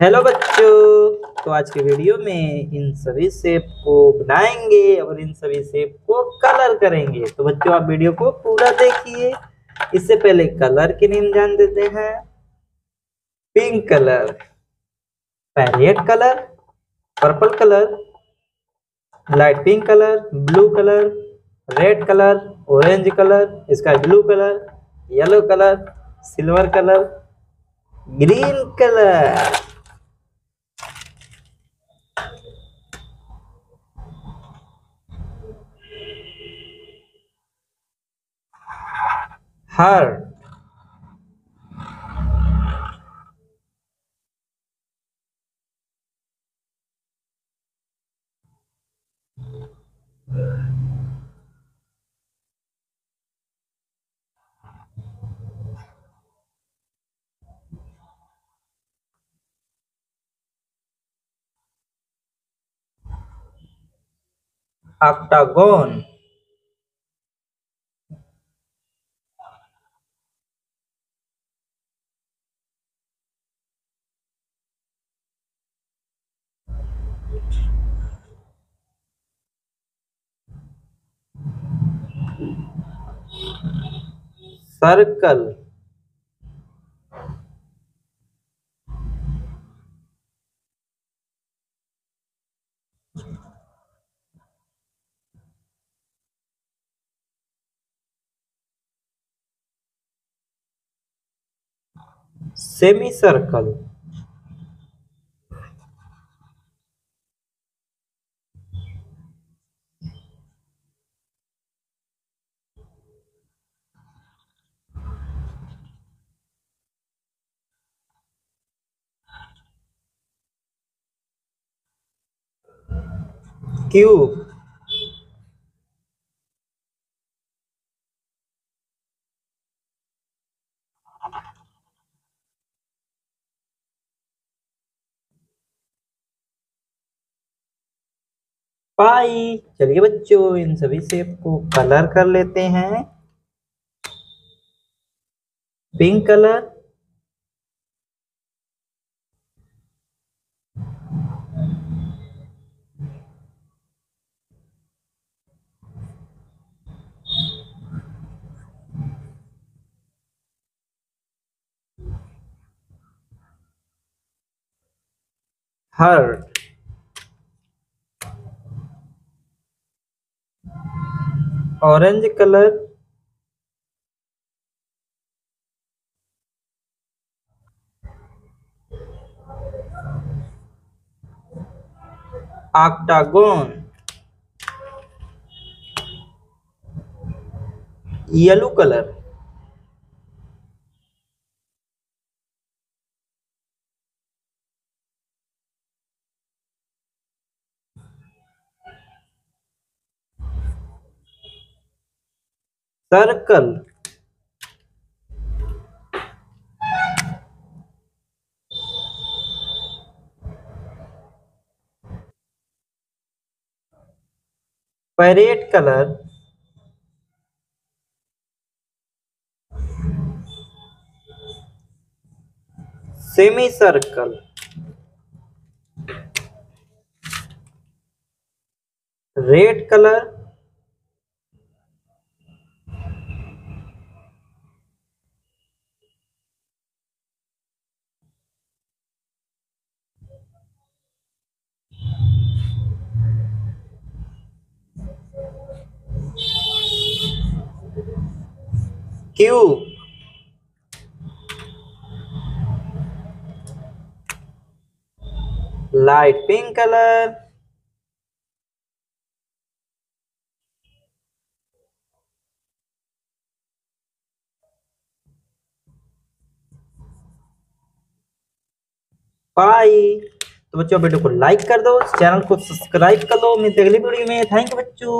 Hello बच्चों तो आज के वीडियो में इन सभी शेप को बनाएँगे और इन सभी शेप को कलर करेंगे। तो बच्चों, आप वीडियो को पूरा देखिए। इससे पहले कलर के नेम जान देते हैं। Pink colour parrot colour, purple colour, light pink colour, blue colour, red colour, orange colour, sky blue colour, yellow colour, silver colour, green colour. Heart octagon circle. Semi circle cube pie चलिए बच्चों इन सभी shape को colour कर लेते हैं। Pink colour heart orange colour octagon yellow colour circle. Parrot colour. Semi circle red colour. Cube light pink color. Bye तो बच्चों, video को लाइक कर दो चैनल को सब्सक्राइब कर लो मिलते अगली वीडियो में। थैंक यू बच्चों।